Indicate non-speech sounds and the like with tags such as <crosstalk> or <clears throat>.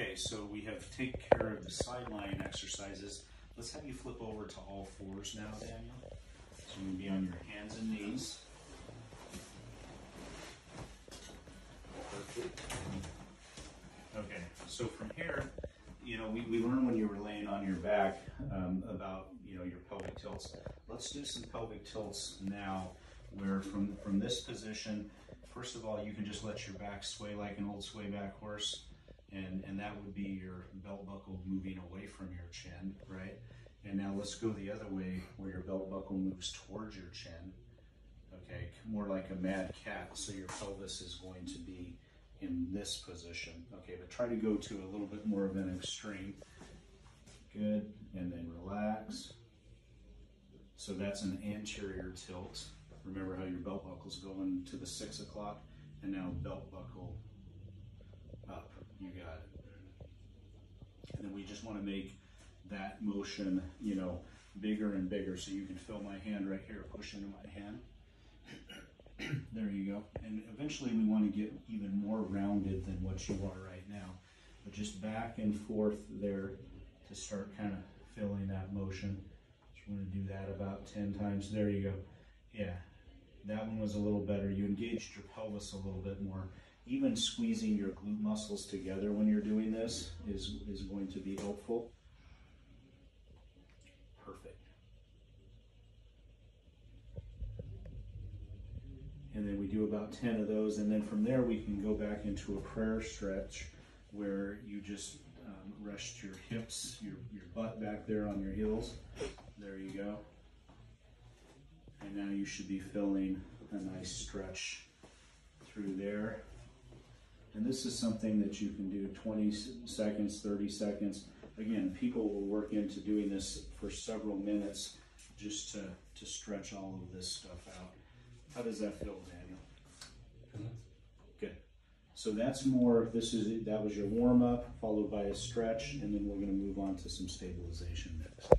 Okay, so we have taken care of the sideline exercises. Let's have you flip over to all fours now, Daniel. So you can be on your hands and knees. Okay, so from here, you know, we, we learned when you were laying on your back um, about, you know, your pelvic tilts. Let's do some pelvic tilts now where from, from this position, first of all, you can just let your back sway like an old sway back horse. That would be your belt buckle moving away from your chin, right? And now let's go the other way where your belt buckle moves towards your chin. Okay, more like a mad cat. So your pelvis is going to be in this position. Okay, but try to go to a little bit more of an extreme. Good, and then relax. So that's an anterior tilt. Remember how your belt buckle's going to the six o'clock, and now belt buckle up. You got it. Just want to make that motion, you know, bigger and bigger. So you can feel my hand right here, push into my hand. <clears throat> there you go. And eventually we want to get even more rounded than what you are right now. But just back and forth there to start kind of feeling that motion. We're going to do that about 10 times. There you go. Yeah, that one was a little better. You engaged your pelvis a little bit more. Even squeezing your glute muscles together when you're doing this is, is going to be helpful. Perfect. And then we do about 10 of those. And then from there, we can go back into a prayer stretch where you just um, rest your hips, your, your butt back there on your heels. There you go. And now you should be feeling a nice stretch through there. This is something that you can do 20 seconds, 30 seconds. Again, people will work into doing this for several minutes just to, to stretch all of this stuff out. How does that feel, Daniel? Good. So that's more, this is, that was your warm up, followed by a stretch, and then we're gonna move on to some stabilization next.